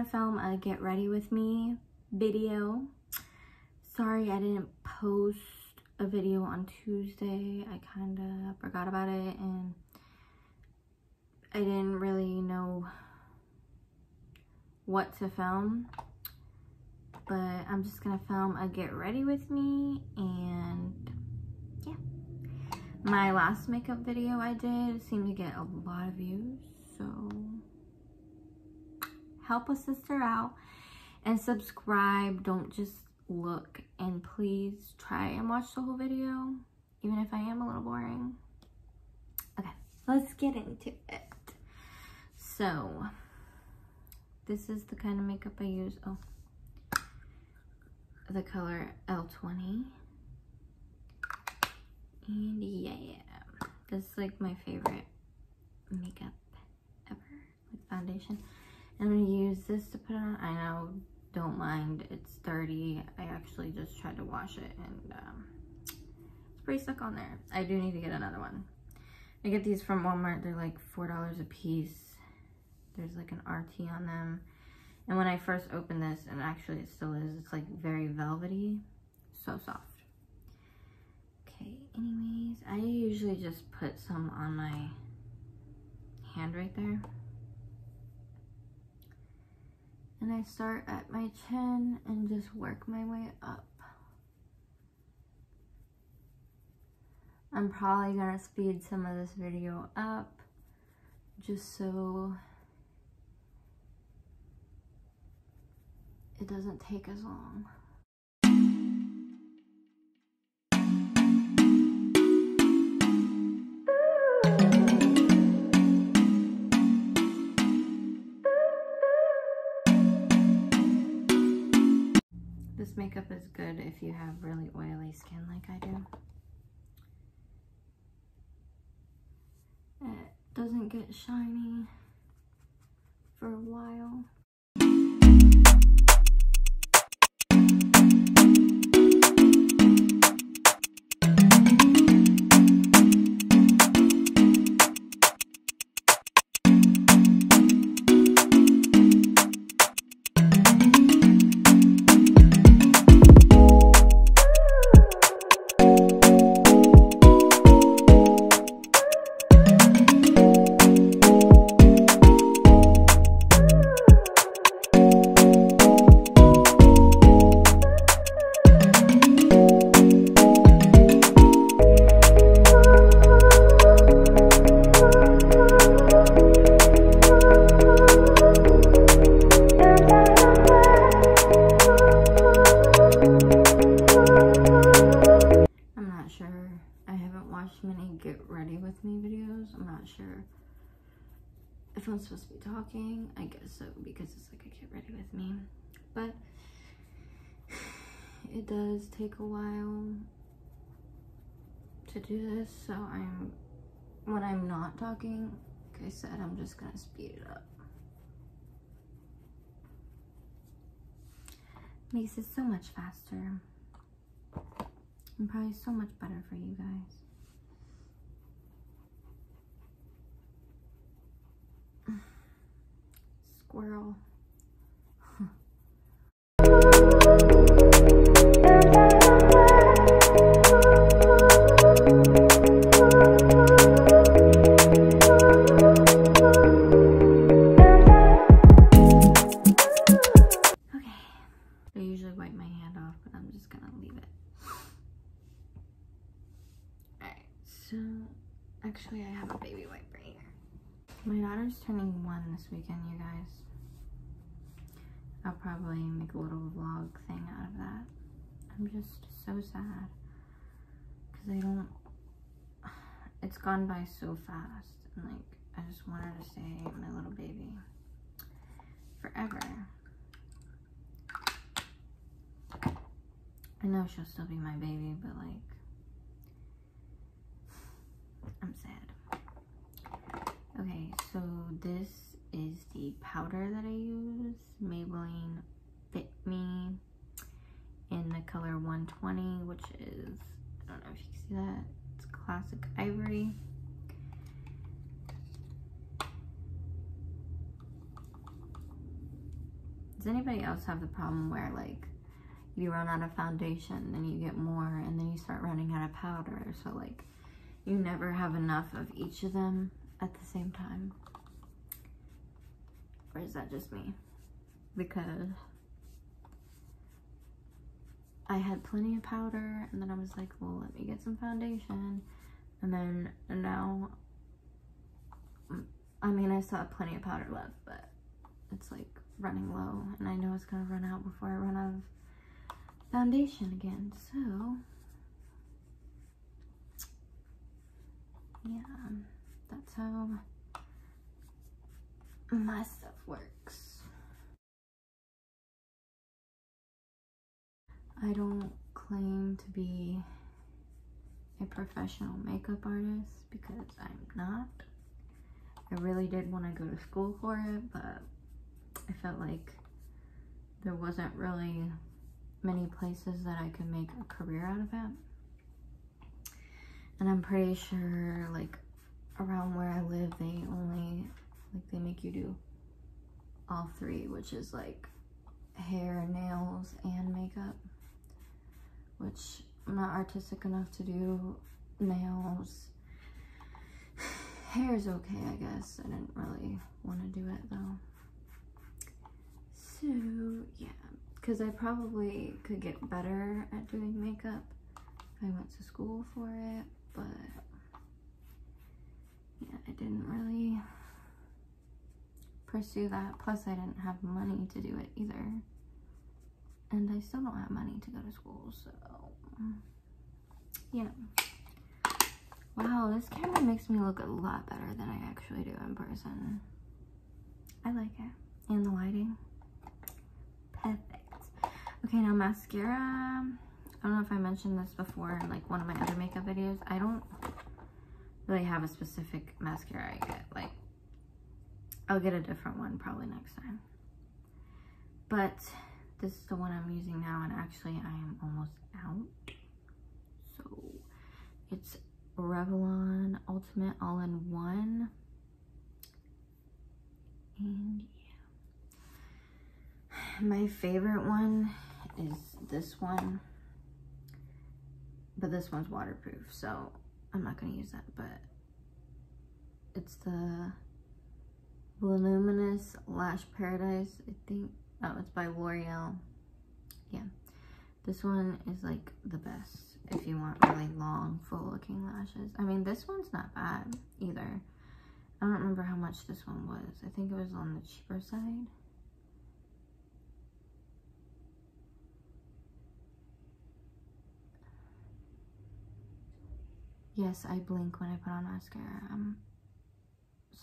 gonna film a get ready with me video. Sorry I didn't post a video on Tuesday. I kind of forgot about it and I didn't really know what to film. But I'm just gonna film a get ready with me and yeah. My last makeup video I did seemed to get a lot of views, so help a sister out and subscribe. Don't just look and please try and watch the whole video, even if I am a little boring. Okay, let's get into it. So, this is the kind of makeup I use. Oh, the color L20. And yeah, this is like my favorite makeup ever, like foundation. I'm gonna use this to put on. I know, don't mind, it's dirty. I actually just tried to wash it and um, it's pretty stuck on there. I do need to get another one. I get these from Walmart, they're like $4 a piece. There's like an RT on them. And when I first opened this, and actually it still is, it's like very velvety, so soft. Okay, anyways, I usually just put some on my hand right there. And I start at my chin and just work my way up. I'm probably gonna speed some of this video up just so it doesn't take as long. Makeup is good if you have really oily skin like I do. It doesn't get shiny does take a while to do this. So I'm, when I'm not talking, like I said, I'm just gonna speed it up. Makes it so much faster and probably so much better for you guys. Squirrel. Actually I have a baby wipe right here. My daughter's turning one this weekend, you guys. I'll probably make a little vlog thing out of that. I'm just so sad. Because I don't... It's gone by so fast. And like, I just want her to stay my little baby. Forever. I know she'll still be my baby, but like, I'm sad. Okay, so this is the powder that I use, Maybelline Fit Me in the color 120, which is, I don't know if you can see that, it's classic ivory. does anybody else have the problem where like you run out of foundation and you get more and then you start running out of powder? So like you never have enough of each of them at the same time? Or is that just me? Because I had plenty of powder and then I was like well let me get some foundation. And then now I mean I still have plenty of powder left but it's like running low and I know it's gonna run out before I run out of foundation again. So, yeah, that's how my stuff works. I don't claim to be a professional makeup artist because I'm not. I really did want to go to school for it, but I felt like there wasn't really many places that I could make a career out of it. And I'm pretty sure like around where I live, they only, like they make you do all three, which is like hair, nails, and makeup. Which I'm not artistic enough to do nails. Hair's okay, I guess. I didn't really want to do it though. So, yeah because I probably could get better at doing makeup if I went to school for it, but didn't really pursue that. Plus, I didn't have money to do it either. And I still don't have money to go to school, so yeah. Wow, this camera makes me look a lot better than I actually do in person. I like it. And the lighting. Perfect. Okay, now mascara. I don't know if I mentioned this before in like one of my other makeup videos. I don't really have a specific mascara I get. Like, I'll get a different one probably next time. But this is the one I'm using now and actually I am almost out. So, it's Revlon Ultimate All-in-One. And yeah. My favorite one is this one. But this one's waterproof, so I'm not going to use that. But it's the Voluminous Lash Paradise, I think. Oh, it's by L'Oreal. Yeah. This one is like the best if you want really long, full looking lashes. I mean, this one's not bad either. I don't remember how much this one was. I think it was on the cheaper side. Yes, I blink when I put on mascara. Um,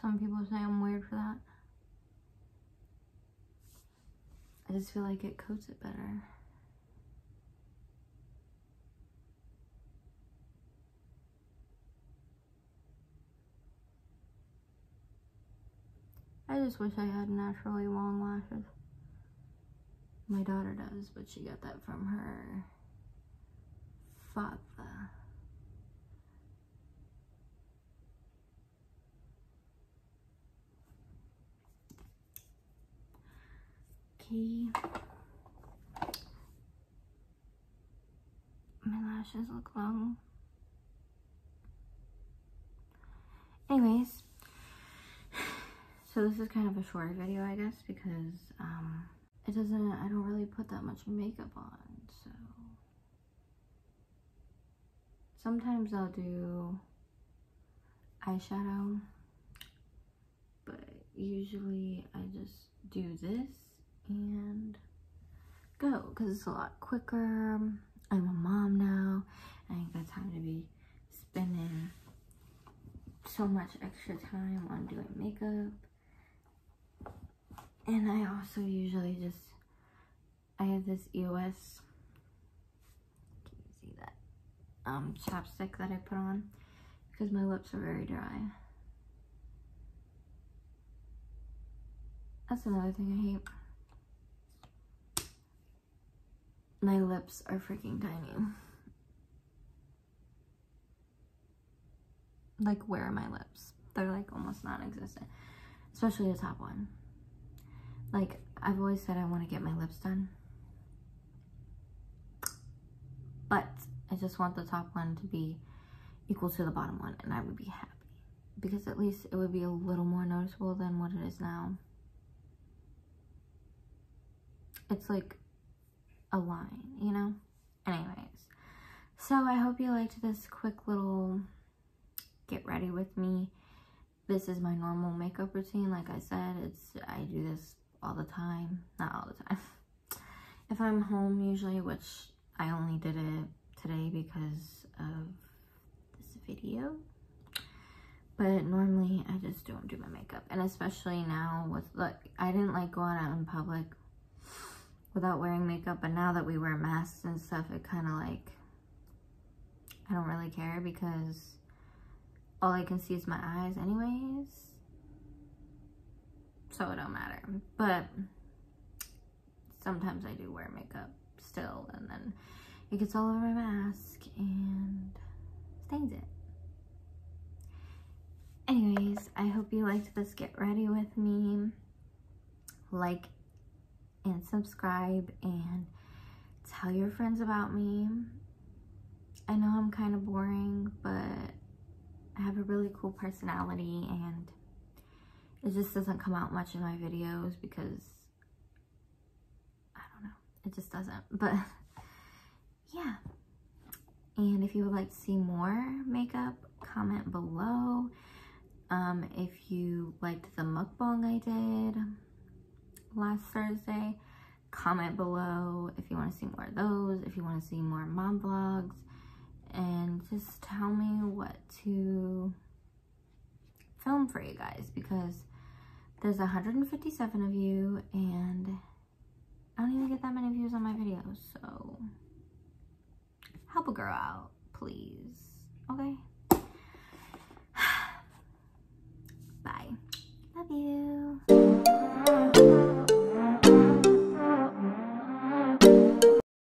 some people say I'm weird for that. I just feel like it coats it better. I just wish I had naturally long lashes. My daughter does, but she got that from her father. Okay. My lashes look long. Anyways, so this is kind of a short video, I guess, because um, it doesn't, I don't really put that much makeup on, so. Sometimes I'll do eyeshadow, but usually I just do this and go because it's a lot quicker. I'm a mom now. I ain't got time to be spending so much extra time on doing makeup. And I also usually just, I have this EOS, can you see that, um, chapstick that I put on because my lips are very dry. That's another thing I hate. My lips are freaking tiny. Like, where are my lips? They're like almost non-existent. Especially the top one. Like, I've always said I want to get my lips done. But I just want the top one to be equal to the bottom one and I would be happy. Because at least it would be a little more noticeable than what it is now. It's like a line, you know? Anyways, so I hope you liked this quick little get ready with me. This is my normal makeup routine. Like I said, it's I do this all the time. Not all the time. if I'm home usually, which I only did it today because of this video. But normally I just don't do my makeup. And especially now with, look, I didn't like going out in public without wearing makeup. But now that we wear masks and stuff, it kind of like, I don't really care because all I can see is my eyes anyways. So it don't matter. But sometimes I do wear makeup still and then it gets all over my mask and stains it. Anyways, I hope you liked this get ready with me. Like and subscribe and tell your friends about me. I know I'm kind of boring, but I have a really cool personality and it just doesn't come out much in my videos because I don't know, it just doesn't. But yeah. And if you would like to see more makeup, comment below. Um, if you liked the mukbang I did last Thursday, comment below if you want to see more of those, if you want to see more mom vlogs, and just tell me what to film for you guys because there's 157 of you and I don't even get that many views on my videos, so help a girl out, please. Okay? Bye. Love you.